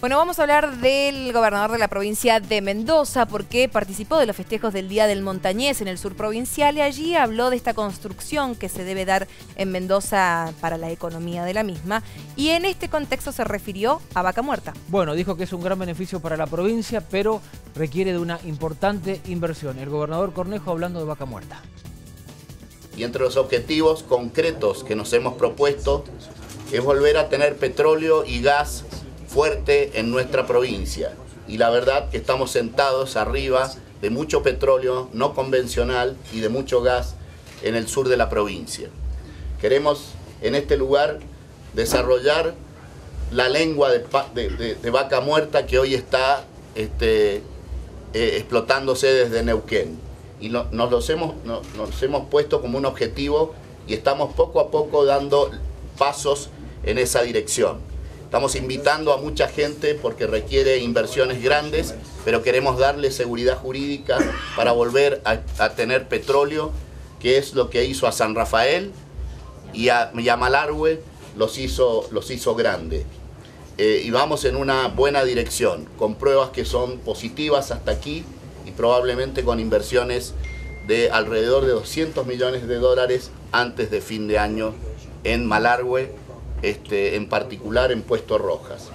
Bueno, vamos a hablar del gobernador de la provincia de Mendoza porque participó de los festejos del Día del Montañés en el sur provincial y allí habló de esta construcción que se debe dar en Mendoza para la economía de la misma y en este contexto se refirió a Vaca Muerta. Bueno, dijo que es un gran beneficio para la provincia, pero requiere de una importante inversión. El gobernador Cornejo hablando de Vaca Muerta. Y entre los objetivos concretos que nos hemos propuesto es volver a tener petróleo y gas fuerte en nuestra provincia. Y la verdad que estamos sentados arriba de mucho petróleo no convencional y de mucho gas en el sur de la provincia. Queremos en este lugar desarrollar la lengua de, vaca muerta que hoy está este, eh, explotándose desde Neuquén. Y nos, hemos, nos hemos puesto como un objetivo y estamos poco a poco dando pasos en esa dirección. Estamos invitando a mucha gente porque requiere inversiones grandes, pero queremos darle seguridad jurídica para volver a, tener petróleo, que es lo que hizo a San Rafael y a, Malargüe los hizo, los hizo grande. Eh, y vamos en una buena dirección, con pruebas que son positivas hasta aquí y probablemente con inversiones de alrededor de 200 millones de dólares antes de fin de año en Malargüe este, en particular en Puestos Rojas.